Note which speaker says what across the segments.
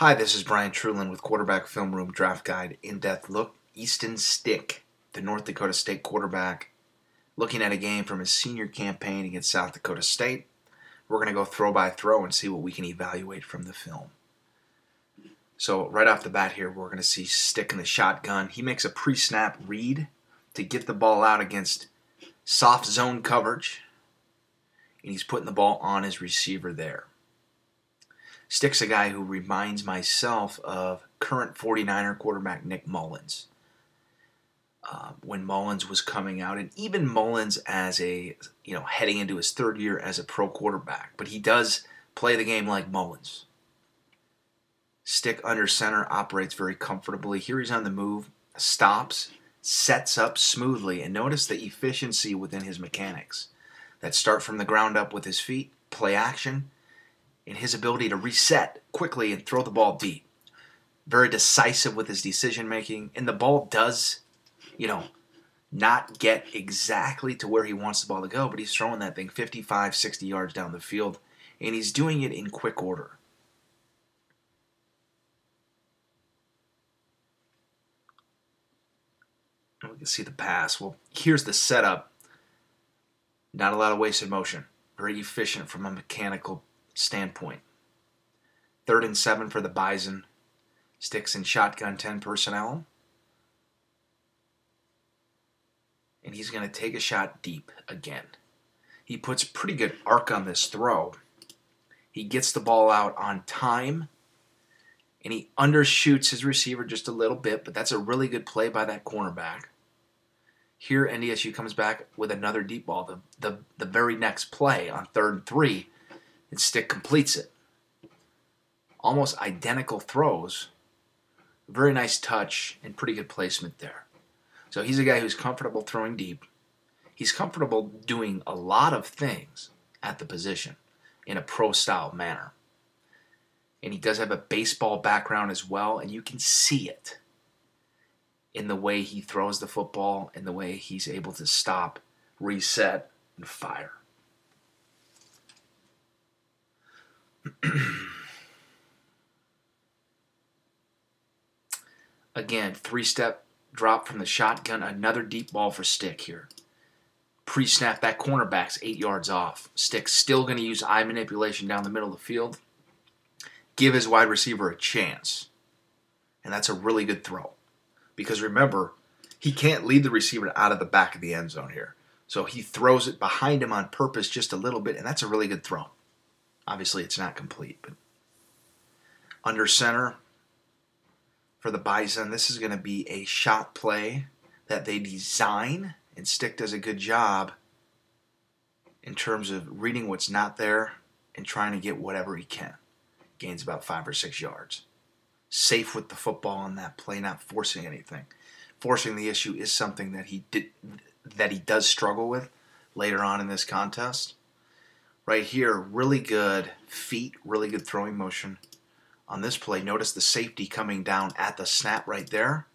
Speaker 1: Hi, this is Bryan Trulen with Quarterback Film Room Draft Guide In Depth Look. Easton Stick, the North Dakota State quarterback, looking at a game from his senior campaign against South Dakota State. We're going to go throw by throw and see what we can evaluate from the film. So, right off the bat here, we're going to see Stick in the shotgun. He makes a pre snap read to get the ball out against soft zone coverage, and he's putting the ball on his receiver there. Stick's a guy who reminds myself of current 49er quarterback Nick Mullens. Uh, when Mullens was coming out, and even Mullens as a, you know, heading into his third year as a pro quarterback. But he does play the game like Mullens. Stick under center operates very comfortably. Here he's on the move, stops, sets up smoothly, and notice the efficiency within his mechanics that start from the ground up with his feet, play action, in his ability to reset quickly and throw the ball deep. Very decisive with his decision making, and the ball does, you know, not get exactly to where he wants the ball to go, but he's throwing that thing 55, 60 yards down the field, and he's doing it in quick order. we can see the pass. Well, here's the setup. Not a lot of wasted motion. Very efficient from a mechanical standpoint. Third and seven for the Bison. Sticks in shotgun 10 personnel. And he's going to take a shot deep again. He puts pretty good arc on this throw. He gets the ball out on time and he undershoots his receiver just a little bit, but that's a really good play by that cornerback. Here, NDSU comes back with another deep ball. The, the, the very next play on third and three, and Stick completes it. Almost identical throws. Very nice touch and pretty good placement there. So he's a guy who's comfortable throwing deep. He's comfortable doing a lot of things at the position in a pro style manner. And he does have a baseball background as well, and you can see it in the way he throws the football and the way he's able to stop, reset, and fire. Again, three step drop from the shotgun, another deep ball for Stick here. Pre snap, that cornerback's eight yards off. Stick's still going to use eye manipulation down the middle of the field. Give his wide receiver a chance. And that's a really good throw. Because remember, he can't lead the receiver out of the back of the end zone here. So he throws it behind him on purpose just a little bit, and that's a really good throw. Obviously, it's not complete, but under center for the Bison, this is going to be a shot play that they design, and Stick does a good job in terms of reading what's not there and trying to get whatever he can. Gains about five or six yards. Safe with the football on that play, not forcing anything. Forcing the issue is something that he did that he does struggle with later on in this contest right here, really good feet, really good throwing motion on this play. Notice the safety coming down at the snap right there.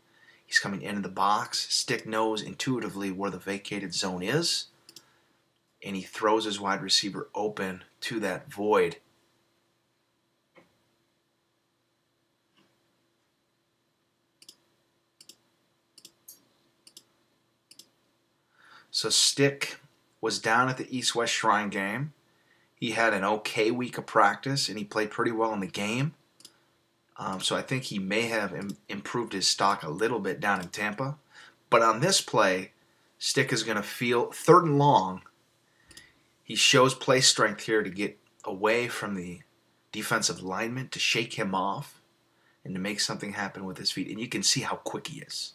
Speaker 1: He's coming into the box. Stick knows intuitively where the vacated zone is. And he throws his wide receiver open to that void. So Stick was down at the East West Shrine game. He had an okay week of practice and he played pretty well in the game. Um, so I think he may have Im- improved his stock a little bit down in Tampa. But on this play, Stick is going to feel third and long. He shows play strength here to get away from the defensive lineman to shake him off and to make something happen with his feet. And you can see how quick he is.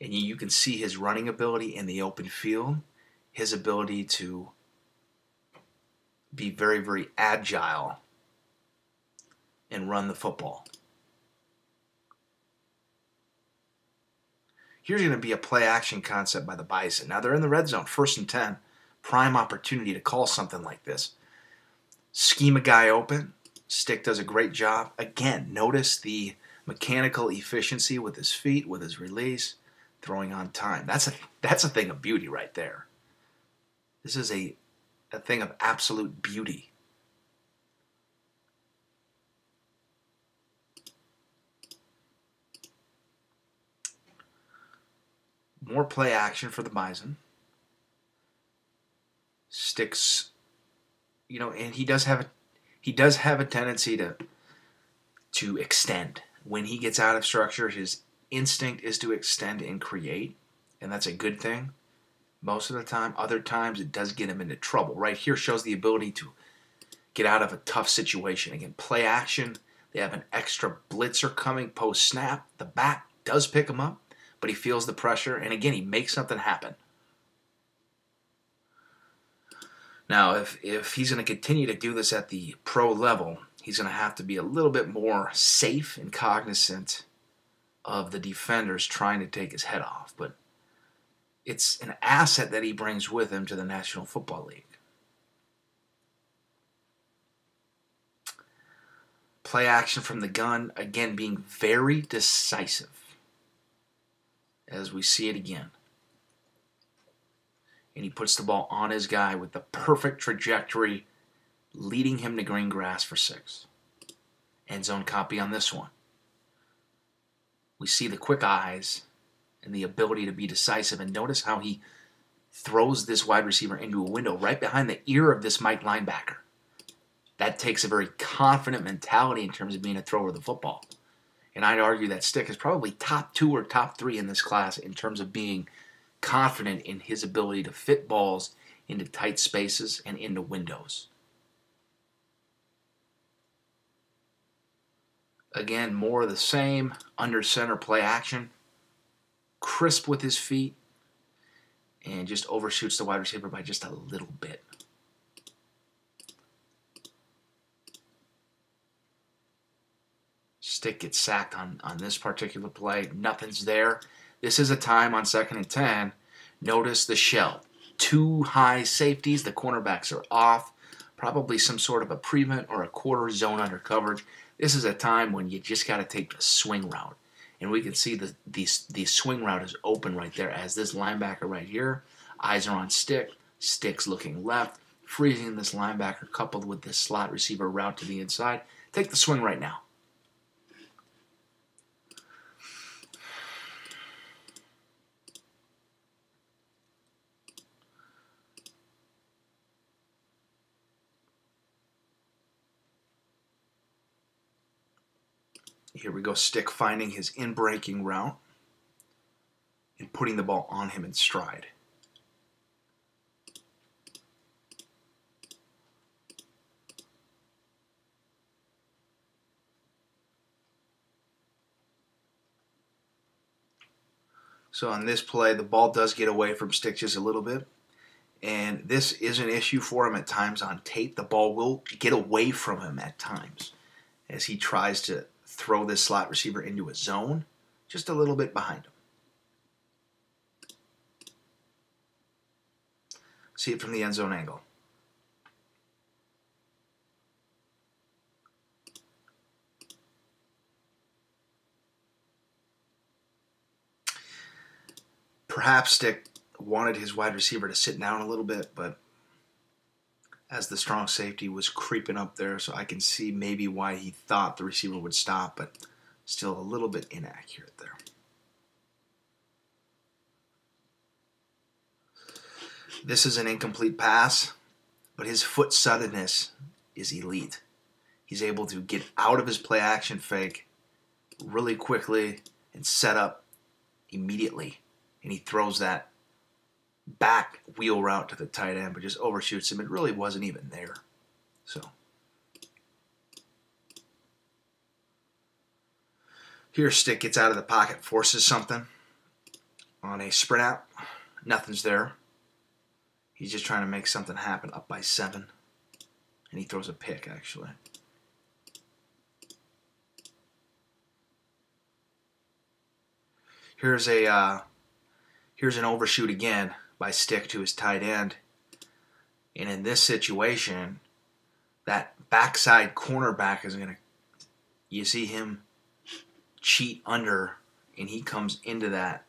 Speaker 1: And you can see his running ability in the open field, his ability to be very, very agile and run the football. Here's going to be a play action concept by the Bison. Now they're in the red zone, first and 10. Prime opportunity to call something like this. Scheme a guy open. Stick does a great job. Again, notice the mechanical efficiency with his feet, with his release, throwing on time. That's a that's a thing of beauty right there. This is a a thing of absolute beauty. More play action for the Bison. Sticks, you know, and he does have a he does have a tendency to to extend. When he gets out of structure, his instinct is to extend and create, and that's a good thing. Most of the time, other times it does get him into trouble. Right here shows the ability to get out of a tough situation. Again, play action. They have an extra blitzer coming post snap. The back does pick him up, but he feels the pressure, and again, he makes something happen. Now, if, if he's going to continue to do this at the pro level, he's going to have to be a little bit more safe and cognizant of the defenders trying to take his head off. But it's an asset that he brings with him to the National Football League. Play action from the gun, again, being very decisive as we see it again. And he puts the ball on his guy with the perfect trajectory, leading him to green grass for six. End zone copy on this one. We see the quick eyes and the ability to be decisive. And notice how he throws this wide receiver into a window right behind the ear of this Mike linebacker. That takes a very confident mentality in terms of being a thrower of the football. And I'd argue that Stick is probably top two or top three in this class in terms of being confident in his ability to fit balls into tight spaces and into windows. Again, more of the same under center play action. Crisp with his feet and just overshoots the wide receiver by just a little bit. Stick gets sacked on, on this particular play. Nothing's there. This is a time on second and 10. Notice the shell. Two high safeties. The cornerbacks are off. Probably some sort of a prevent or a quarter zone under coverage. This is a time when you just got to take the swing route. And we can see the, the, the swing route is open right there as this linebacker right here. Eyes are on Stick. Stick's looking left. Freezing this linebacker coupled with this slot receiver route to the inside. Take the swing right now. Here we go, Stick finding his in breaking route and putting the ball on him in stride. So on this play, the ball does get away from Stick just a little bit. And this is an issue for him at times on tape. The ball will get away from him at times as he tries to throw this slot receiver into a zone just a little bit behind him. See it from the end zone angle. Perhaps Stick wanted his wide receiver to sit down a little bit, but as the strong safety was creeping up there, so I can see maybe why he thought the receiver would stop, but still a little bit inaccurate there. This is an incomplete pass, but his foot suddenness is elite. He's able to get out of his play action fake really quickly and set up immediately. And he throws that back wheel route to the tight end, but just overshoots him. It really wasn't even there. So. Here, Stick gets out of the pocket, forces something on a sprint out. Nothing's there. He's just trying to make something happen up by seven. And he throws a pick, actually. Here's a uh, here's an overshoot again by Stick to his tight end. And in this situation, that backside cornerback is going to, you see him cheat under, and he comes into that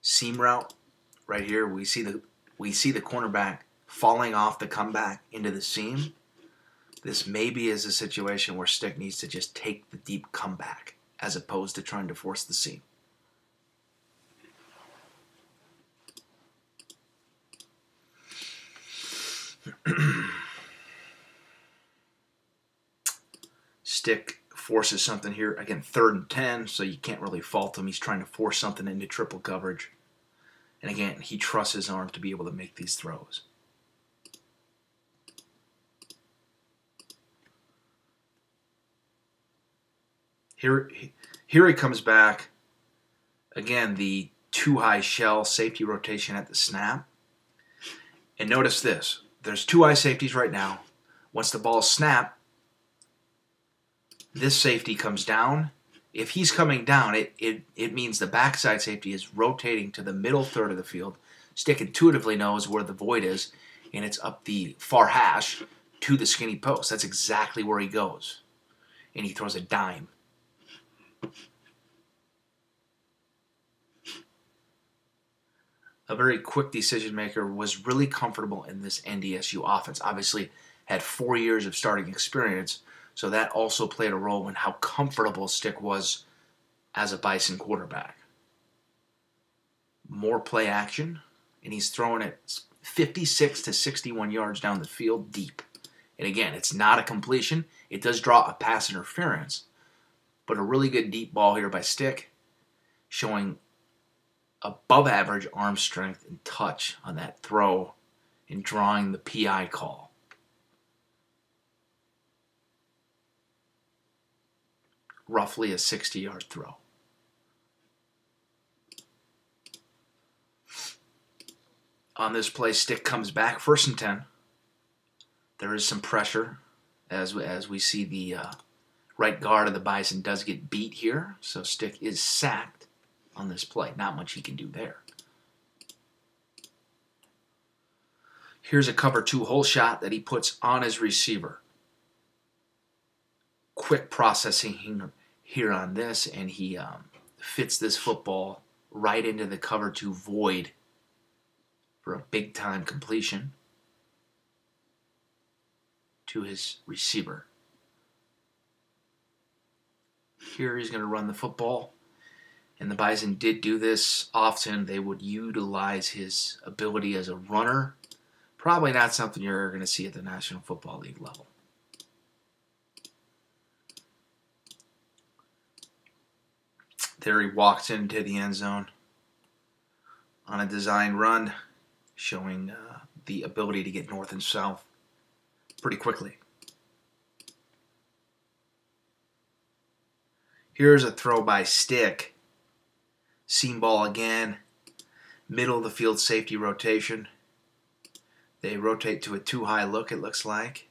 Speaker 1: seam route right here. We see the we see the cornerback falling off the comeback into the seam. This maybe is a situation where Stick needs to just take the deep comeback as opposed to trying to force the seam. Stick forces something here. Again, third and 10, so you can't really fault him. He's trying to force something into triple coverage. And again, he trusts his arm to be able to make these throws. Here, here he comes back. Again, the two high shell safety rotation at the snap. And notice this. There's two eye safeties right now. Once the ball snapped, this safety comes down. If he's coming down, it, it, it means the backside safety is rotating to the middle third of the field. Stick intuitively knows where the void is, and it's up the far hash to the skinny post. That's exactly where he goes. And he throws a dime. A very quick decision maker was really comfortable in this NDSU offense. Obviously, had four years of starting experience, so that also played a role in how comfortable Stick was as a Bison quarterback. More play action, and he's throwing it 56 to 61 yards down the field deep. And again, it's not a completion. It does draw a pass interference, but a really good deep ball here by Stick, showing above average arm strength and touch on that throw in drawing the PI call. roughly a 60 yard throw. On this play, Stick comes back first and 10. There is some pressure as, as we see the uh, right guard of the Bison does get beat here. So Stick is sacked on this play. Not much he can do there. Here's a cover two hole shot that he puts on his receiver. Quick processing here on this, and he um, fits this football right into the cover two void for a big time completion to his receiver. Here he's going to run the football. And the Bison did do this often. They would utilize his ability as a runner. Probably not something you're going to see at the National Football League level. There he walks into the end zone on a design run, showing uh, the ability to get north and south pretty quickly. Here's a throw by Stick. Seam ball again. Middle of the field safety rotation. They rotate to a two high look, it looks like.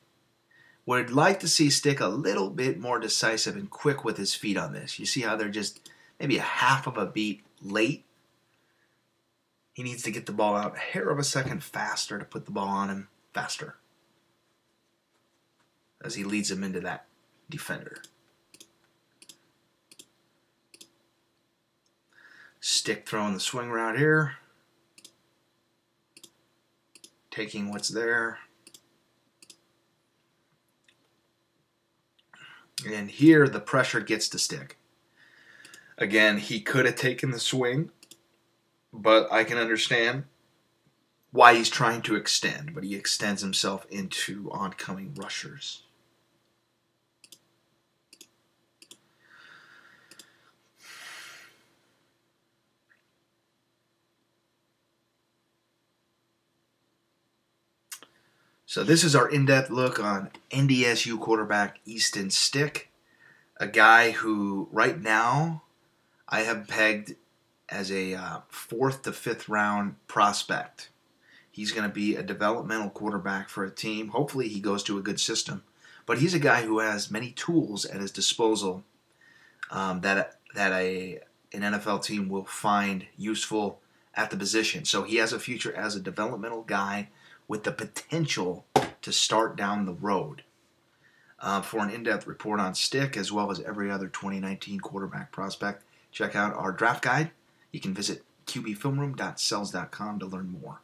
Speaker 1: Would like to see Stick a little bit more decisive and quick with his feet on this. You see how they're just maybe a half of a beat late. He needs to get the ball out a hair of a second faster to put the ball on him faster as he leads him into that defender. Stick throwing the swing route here. Taking what's there. And here the pressure gets to Stick. Again, he could have taken the swing, but I can understand why he's trying to extend, but he extends himself into oncoming rushers. So this is our in-depth look on NDSU quarterback Easton Stick, a guy who right now I have pegged as a uh, fourth to fifth round prospect. He's going to be a developmental quarterback for a team. Hopefully, he goes to a good system. But he's a guy who has many tools at his disposal um, that that a an NFL team will find useful at the position. So he has a future as a developmental guy with the potential to start down the road. Uh, for an in-depth report on Stick, as well as every other 2019 quarterback prospect, check out our draft guide. You can visit qbfilmroom.selz.com to learn more.